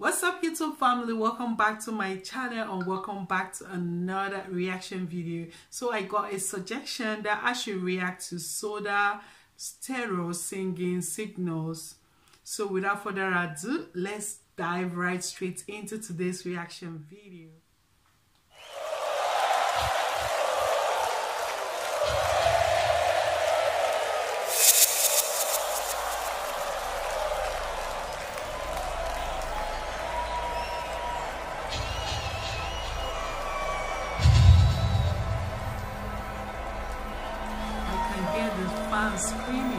what's up youtube family? Welcome back to my channel and welcome back to another reaction video. So i got a suggestion that i should react to soda stereo singing Signos. So without further ado let's dive right straight into today's reaction video screaming.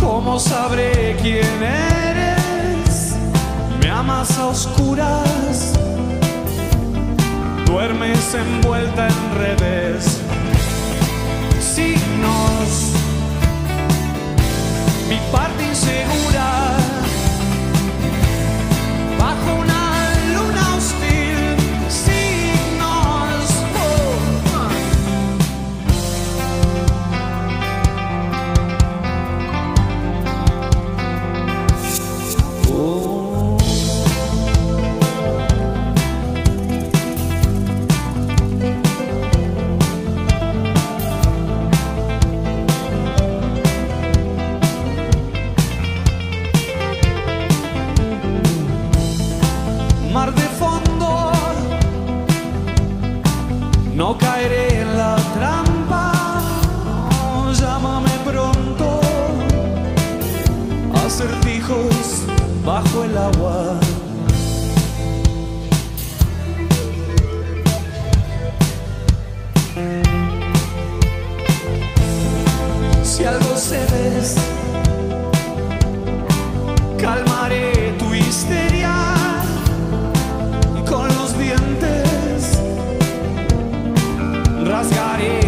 ¿Cómo sabré quién eres? Me amas a oscuras, duermes envuelta en redes. Bajo el agua. Si algo se ves, calmaré tu histeria. con los dientes rasgaré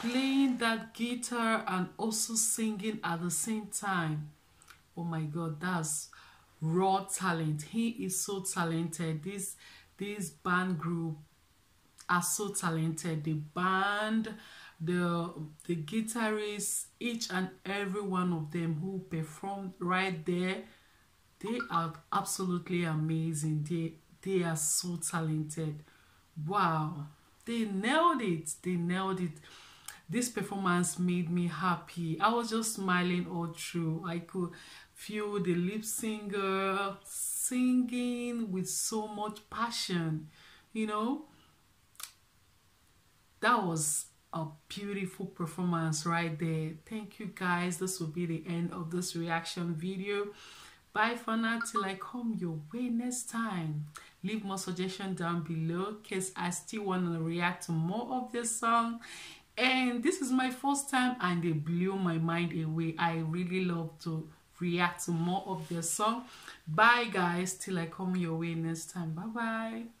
playing that guitar and also singing at the same time. Oh my god that's raw talent. He is so talented. This this band group are so talented. The band the the guitarists each and every one of them who performed right there they are absolutely amazing. They they are so talented. Wow they nailed it. They nailed it. This performance made me happy. I was just smiling all through. I could feel the lip singer singing with so much passion you know? That was a beautiful performance right there. Thank you guys. This will be the end of this reaction video. Bye for now till i come your way next time leave more suggestion down below because i still want to react to more of this song. And this is my first time and they blew my mind away. I really love to react to more of their song. Bye guys. Till i come your way next time. Bye bye